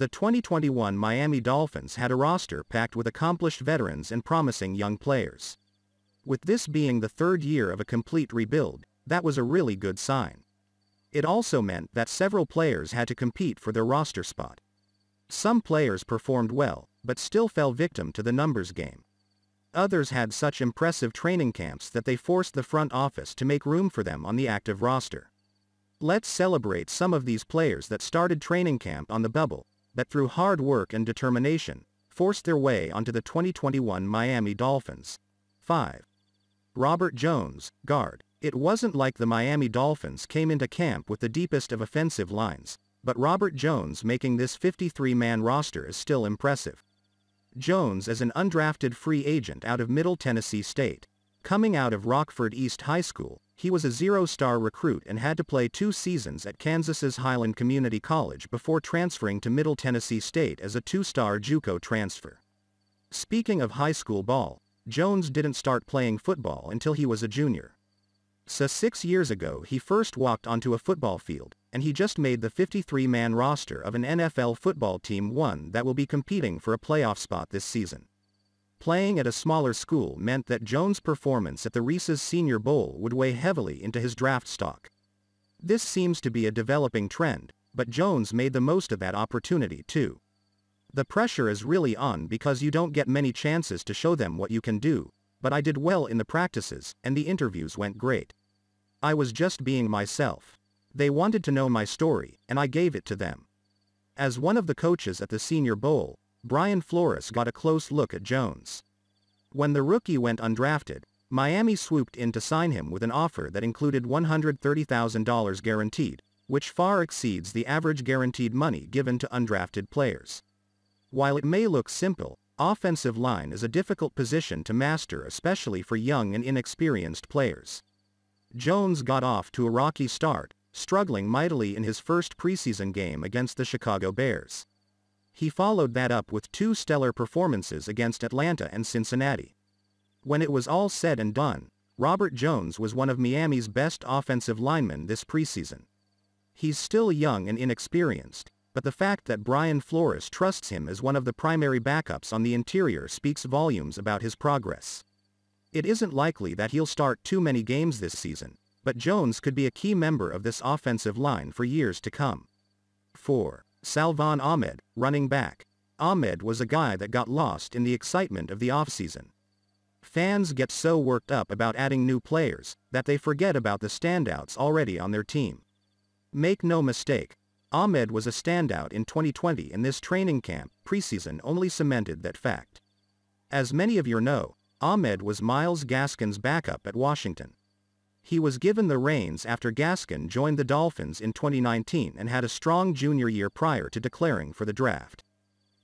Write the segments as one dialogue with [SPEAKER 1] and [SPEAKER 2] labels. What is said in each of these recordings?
[SPEAKER 1] The 2021 Miami Dolphins had a roster packed with accomplished veterans and promising young players. With this being the third year of a complete rebuild, that was a really good sign. It also meant that several players had to compete for their roster spot. Some players performed well, but still fell victim to the numbers game. Others had such impressive training camps that they forced the front office to make room for them on the active roster. Let's celebrate some of these players that started training camp on the bubble, that through hard work and determination, forced their way onto the 2021 Miami Dolphins. 5. Robert Jones, guard. It wasn't like the Miami Dolphins came into camp with the deepest of offensive lines, but Robert Jones making this 53-man roster is still impressive. Jones is an undrafted free agent out of Middle Tennessee State. Coming out of Rockford East High School, he was a zero-star recruit and had to play two seasons at Kansas's Highland Community College before transferring to Middle Tennessee State as a two-star JUCO transfer. Speaking of high school ball, Jones didn't start playing football until he was a junior. So six years ago he first walked onto a football field, and he just made the 53-man roster of an NFL football team one that will be competing for a playoff spot this season. Playing at a smaller school meant that Jones' performance at the Reese's Senior Bowl would weigh heavily into his draft stock. This seems to be a developing trend, but Jones made the most of that opportunity too. The pressure is really on because you don't get many chances to show them what you can do, but I did well in the practices, and the interviews went great. I was just being myself. They wanted to know my story, and I gave it to them. As one of the coaches at the Senior Bowl, Brian Flores got a close look at Jones. When the rookie went undrafted, Miami swooped in to sign him with an offer that included $130,000 guaranteed, which far exceeds the average guaranteed money given to undrafted players. While it may look simple, offensive line is a difficult position to master especially for young and inexperienced players. Jones got off to a rocky start, struggling mightily in his first preseason game against the Chicago Bears. He followed that up with two stellar performances against Atlanta and Cincinnati. When it was all said and done, Robert Jones was one of Miami's best offensive linemen this preseason. He's still young and inexperienced, but the fact that Brian Flores trusts him as one of the primary backups on the interior speaks volumes about his progress. It isn't likely that he'll start too many games this season, but Jones could be a key member of this offensive line for years to come. 4. Salvon Ahmed, running back. Ahmed was a guy that got lost in the excitement of the offseason. Fans get so worked up about adding new players, that they forget about the standouts already on their team. Make no mistake, Ahmed was a standout in 2020 and this training camp, preseason only cemented that fact. As many of you know, Ahmed was Myles Gaskin's backup at Washington. He was given the reins after Gaskin joined the Dolphins in 2019 and had a strong junior year prior to declaring for the draft.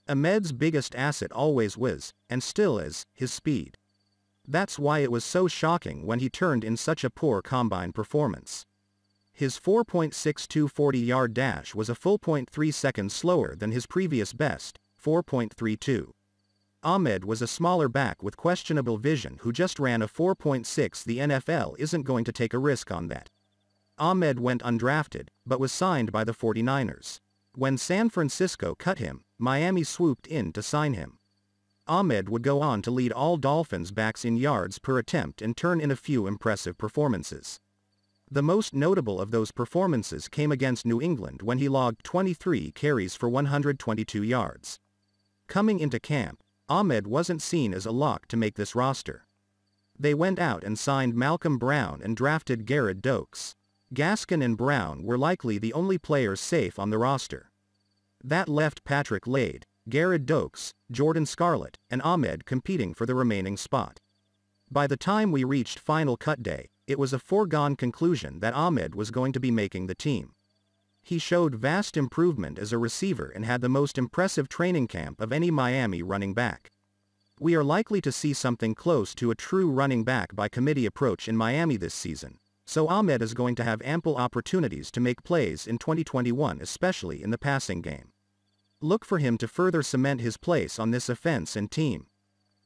[SPEAKER 1] Ahmed's biggest asset always was, and still is, his speed. That's why it was so shocking when he turned in such a poor combine performance. His 4.62 40-yard dash was a full 0.3 seconds slower than his previous best, 4.32. Ahmed was a smaller back with questionable vision who just ran a 4.6 the NFL isn't going to take a risk on that. Ahmed went undrafted, but was signed by the 49ers. When San Francisco cut him, Miami swooped in to sign him. Ahmed would go on to lead all Dolphins backs in yards per attempt and turn in a few impressive performances. The most notable of those performances came against New England when he logged 23 carries for 122 yards. Coming into camp, Ahmed wasn't seen as a lock to make this roster. They went out and signed Malcolm Brown and drafted Gerrid Doaks. Gaskin and Brown were likely the only players safe on the roster. That left Patrick Laird, Gerrid Doaks, Jordan Scarlett, and Ahmed competing for the remaining spot. By the time we reached final cut day, it was a foregone conclusion that Ahmed was going to be making the team. He showed vast improvement as a receiver and had the most impressive training camp of any Miami running back. We are likely to see something close to a true running back by committee approach in Miami this season, so Ahmed is going to have ample opportunities to make plays in 2021 especially in the passing game. Look for him to further cement his place on this offense and team.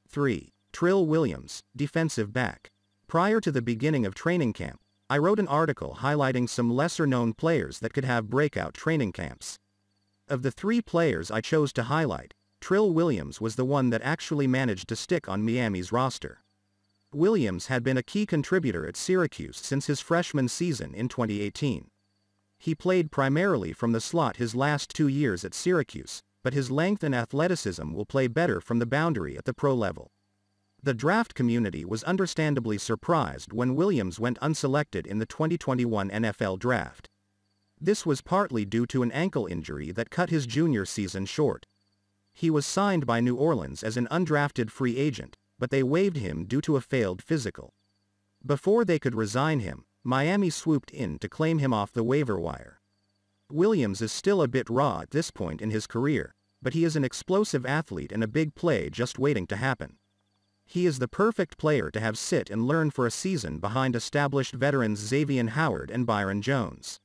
[SPEAKER 1] 3. Trill Williams, defensive back. Prior to the beginning of training camp, I wrote an article highlighting some lesser-known players that could have breakout training camps. Of the three players I chose to highlight, Trill Williams was the one that actually managed to stick on Miami's roster. Williams had been a key contributor at Syracuse since his freshman season in 2018. He played primarily from the slot his last two years at Syracuse, but his length and athleticism will play better from the boundary at the pro level. The draft community was understandably surprised when Williams went unselected in the 2021 NFL Draft. This was partly due to an ankle injury that cut his junior season short. He was signed by New Orleans as an undrafted free agent, but they waived him due to a failed physical. Before they could resign him, Miami swooped in to claim him off the waiver wire. Williams is still a bit raw at this point in his career, but he is an explosive athlete and a big play just waiting to happen. He is the perfect player to have sit and learn for a season behind established veterans Xavier Howard and Byron Jones.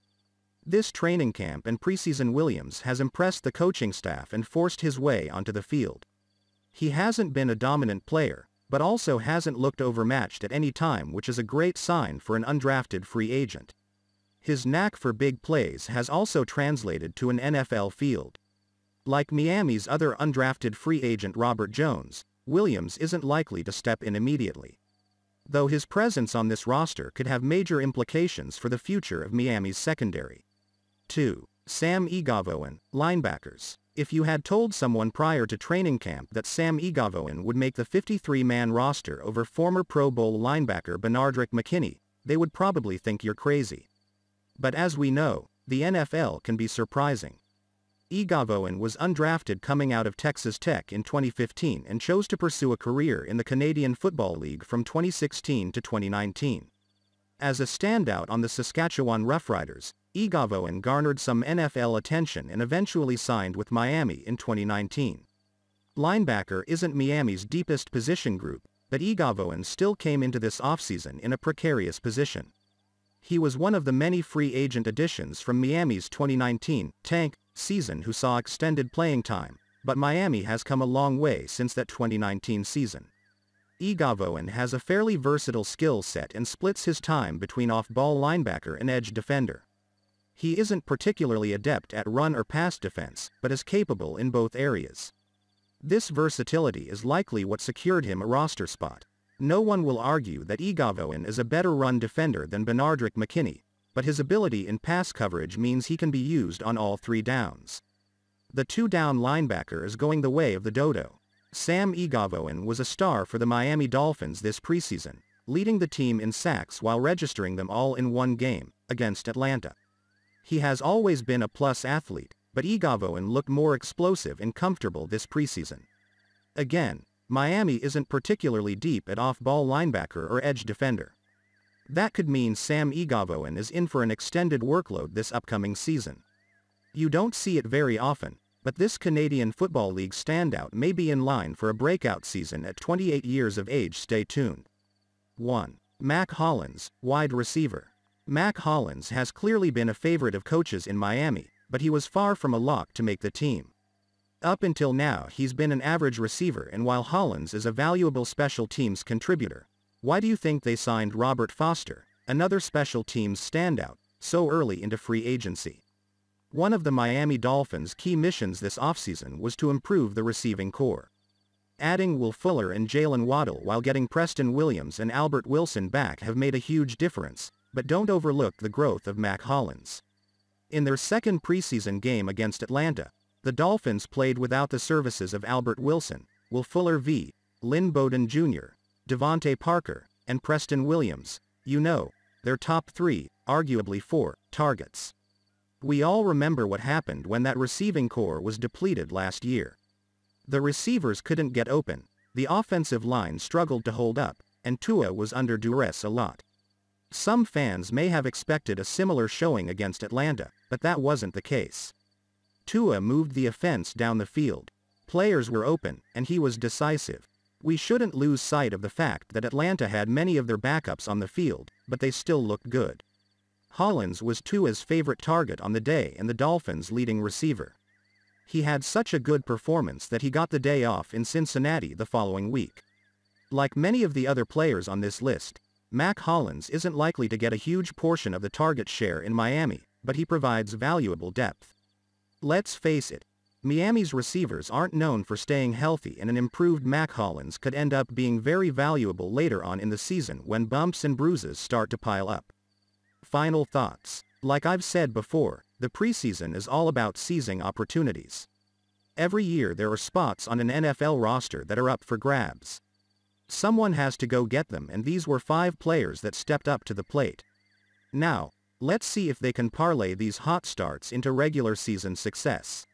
[SPEAKER 1] This training camp and preseason Williams has impressed the coaching staff and forced his way onto the field. He hasn't been a dominant player, but also hasn't looked overmatched at any time which is a great sign for an undrafted free agent. His knack for big plays has also translated to an NFL field. Like Miami's other undrafted free agent Robert Jones, Williams isn't likely to step in immediately. Though his presence on this roster could have major implications for the future of Miami's secondary. 2. Sam Eguavoen, linebackers. If you had told someone prior to training camp that Sam Eguavoen would make the 53-man roster over former Pro Bowl linebacker Benardrick McKinney, they would probably think you're crazy. But as we know, the NFL can be surprising. Eguavoen was undrafted coming out of Texas Tech in 2015 and chose to pursue a career in the Canadian Football League from 2016 to 2019. As a standout on the Saskatchewan Roughriders, Eguavoen garnered some NFL attention and eventually signed with Miami in 2019. Linebacker isn't Miami's deepest position group, but Eguavoen still came into this offseason in a precarious position. He was one of the many free agent additions from Miami's 2019 tank season who saw extended playing time, but Miami has come a long way since that 2019 season. Eguavoen has a fairly versatile skill set and splits his time between off-ball linebacker and edge defender. He isn't particularly adept at run or pass defense, but is capable in both areas. This versatility is likely what secured him a roster spot. No one will argue that Eguavoen is a better run defender than Benardrick McKinney, but his ability in pass coverage means he can be used on all three downs. The two-down linebacker is going the way of the dodo. Sam Eguavoen was a star for the Miami Dolphins this preseason, leading the team in sacks while registering them all in one game, against Atlanta. He has always been a plus athlete, but Eguavoen looked more explosive and comfortable this preseason. Again, Miami isn't particularly deep at off-ball linebacker or edge defender. That could mean Sam Eguavoen is in for an extended workload this upcoming season. You don't see it very often, but this Canadian Football League standout may be in line for a breakout season at 28 years of age stay tuned. 1. Mack Hollins, wide receiver. Mack Hollins has clearly been a favorite of coaches in Miami, but he was far from a lock to make the team. Up until now he's been an average receiver and while Hollins is a valuable special teams contributor, why do you think they signed Robert Foster, another special teams standout, so early into free agency? One of the Miami Dolphins' key missions this offseason was to improve the receiving corps. Adding Will Fuller and Jaylen Waddle while getting Preston Williams and Albert Wilson back have made a huge difference, but don't overlook the growth of Mack Hollins. In their second preseason game against Atlanta, the Dolphins played without the services of Albert Wilson, Will Fuller v. Lynn Bowden Jr., DeVante Parker, and Preston Williams, you know, their top three, arguably four, targets. We all remember what happened when that receiving corps was depleted last year. The receivers couldn't get open, the offensive line struggled to hold up, and Tua was under duress a lot. Some fans may have expected a similar showing against Atlanta, but that wasn't the case. Tua moved the offense down the field. Players were open, and he was decisive. We shouldn't lose sight of the fact that Atlanta had many of their backups on the field, but they still looked good. Hollins was Tua's favorite target on the day and the Dolphins' leading receiver. He had such a good performance that he got the day off in Cincinnati the following week. Like many of the other players on this list, Mack Hollins isn't likely to get a huge portion of the target share in Miami, but he provides valuable depth. Let's face it, Miami's receivers aren't known for staying healthy and an improved Mack Hollins could end up being very valuable later on in the season when bumps and bruises start to pile up. Final thoughts. Like I've said before, the preseason is all about seizing opportunities. Every year there are spots on an NFL roster that are up for grabs. Someone has to go get them and these were five players that stepped up to the plate. Now, let's see if they can parlay these hot starts into regular season success.